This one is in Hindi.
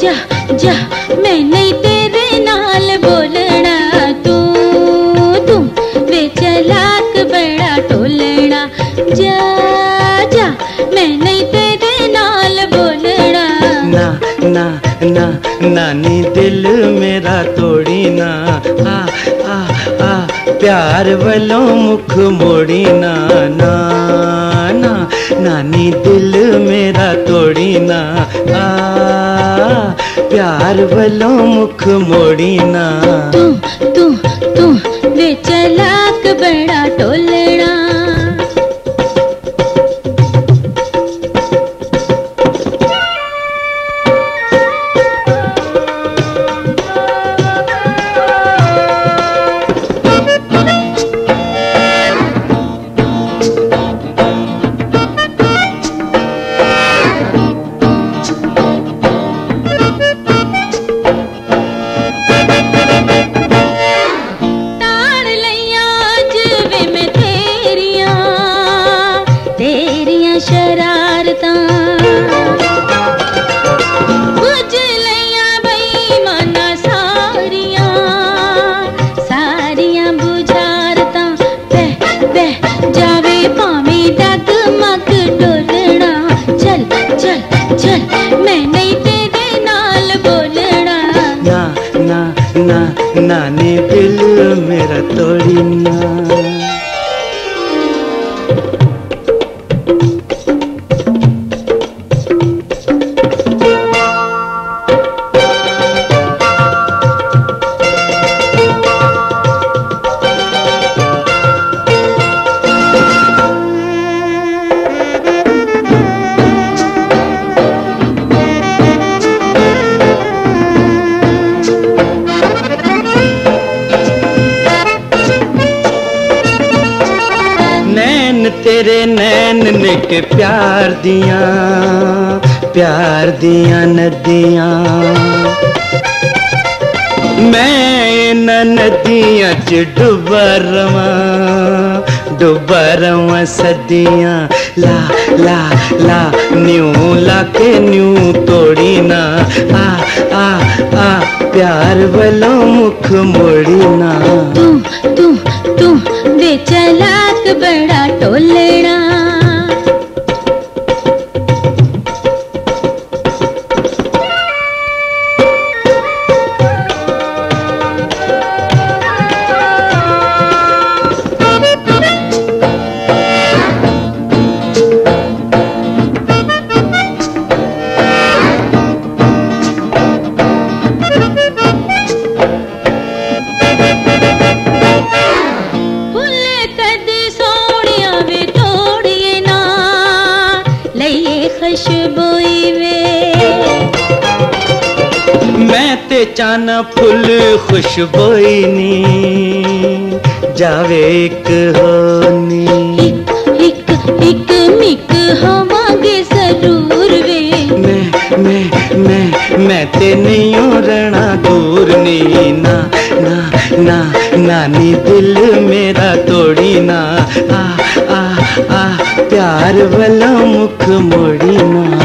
जा जा, मैं नहीं तेरे नाल बोलना तू। तू वे चलाक बड़ा टोलना। जा जा, मैं नहीं तेरे नाल बोलना। ना ना ना, नानी दिल मेरा तोड़ी ना आ आ आ, प्यार वालों मुख मोड़ी ना ना ना नानी दिल मेरा तोड़ी ना आ प्यार वालों मुख मोड़ी ना तू तू तू वे चलाक बड़ा टोलना तेरे नैन ने के प्यार दिया प्यार दिया नदिया। मैं नदियाँ च डुबा रवा डुबा रवा सदियाँ। ला ला ला, न्यू, ला के न्यू तोड़ी ना। आ आ आ, प्यार वालों मुख मोड़ी ना। चाना फूल खुशबोईनी जावे एक होनी। एक एक मिक हमागे ज़रूर वे। मैं मैं मैं मैं ते नहीं हूँ रणा दूर नी ना ना ना नानी दिल मेरा तोड़ी ना। आ आ आ प्यार वाला मुख मोड़ी ना।